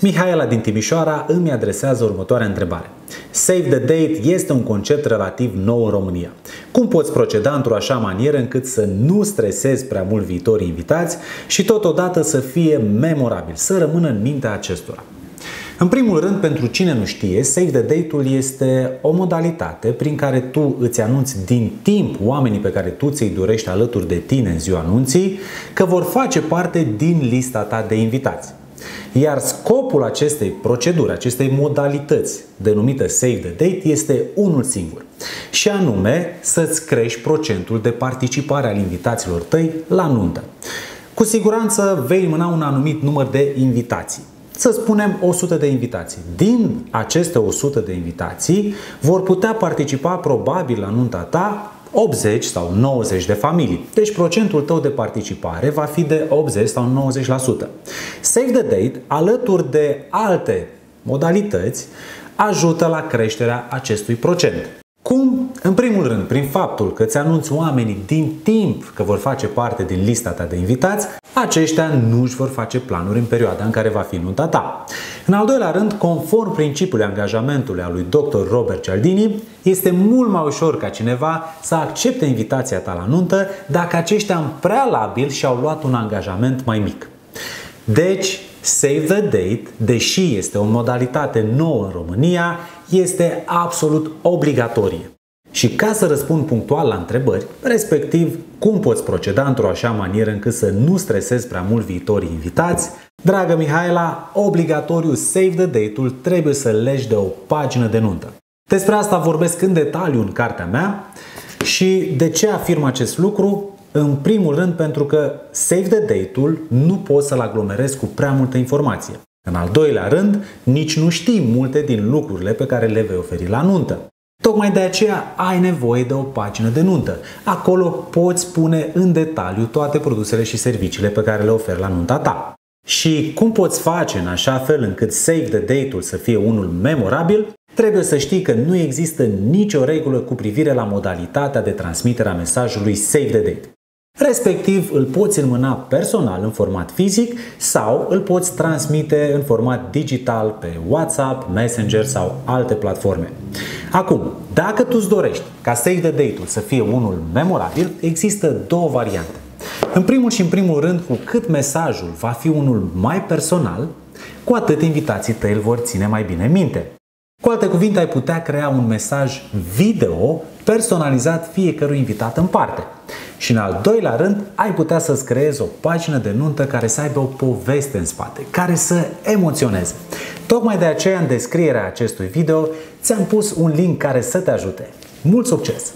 Mihaela din Timișoara îmi adresează următoarea întrebare. Save the date este un concept relativ nou în România. Cum poți proceda într-o așa manieră încât să nu stresezi prea mult viitorii invitați și totodată să fie memorabil, să rămână în mintea acestora? În primul rând, pentru cine nu știe, Save the Date-ul este o modalitate prin care tu îți anunți din timp oamenii pe care tu ți-i dorești alături de tine în ziua anunții că vor face parte din lista ta de invitați. Iar scopul acestei proceduri, acestei modalități denumită Save the Date este unul singur. Și anume să-ți crești procentul de participare al invitaților tăi la nuntă. Cu siguranță vei mâna un anumit număr de invitații să spunem 100 de invitații. Din aceste 100 de invitații vor putea participa probabil la nunta ta 80 sau 90 de familii. Deci procentul tău de participare va fi de 80 sau 90%. Save the Date, alături de alte modalități, ajută la creșterea acestui procent. Cum? În primul rând, prin faptul că îți anunți oamenii din timp că vor face parte din lista ta de invitați, aceștia nu își vor face planuri în perioada în care va fi nunta ta. În al doilea rând, conform principiului angajamentului al lui Dr. Robert Cialdini, este mult mai ușor ca cineva să accepte invitația ta la nuntă dacă aceștia în prealabil și-au luat un angajament mai mic. Deci, Save the Date, deși este o modalitate nouă în România, este absolut obligatorie. Și ca să răspund punctual la întrebări, respectiv cum poți proceda într-o așa manieră încât să nu stresezi prea mult viitorii invitați, dragă Mihaela, obligatoriu Save the Date-ul trebuie să legi de o pagină de nuntă. Despre asta vorbesc în detaliu în cartea mea și de ce afirm acest lucru? În primul rând pentru că Save the Date-ul nu poți să-l aglomerezi cu prea multă informație. În al doilea rând, nici nu știi multe din lucrurile pe care le vei oferi la nuntă. Tocmai de aceea ai nevoie de o pagină de nuntă. Acolo poți pune în detaliu toate produsele și serviciile pe care le oferi la nunta ta. Și cum poți face în așa fel încât Save the Date-ul să fie unul memorabil? Trebuie să știi că nu există nicio regulă cu privire la modalitatea de transmitere a mesajului Save the Date. Respectiv, îl poți înmâna personal în format fizic sau îl poți transmite în format digital pe WhatsApp, Messenger sau alte platforme. Acum, dacă tu îți dorești ca Save the Date-ul să fie unul memorabil, există două variante. În primul și în primul rând, cu cât mesajul va fi unul mai personal, cu atât invitații tăi îl vor ține mai bine minte. Cu alte cuvinte, ai putea crea un mesaj video personalizat fiecărui invitat în parte. Și în al doilea rând, ai putea să-ți creezi o pagină de nuntă care să aibă o poveste în spate, care să emoționeze. Tocmai de aceea, în descrierea acestui video, ți-am pus un link care să te ajute. Mult succes!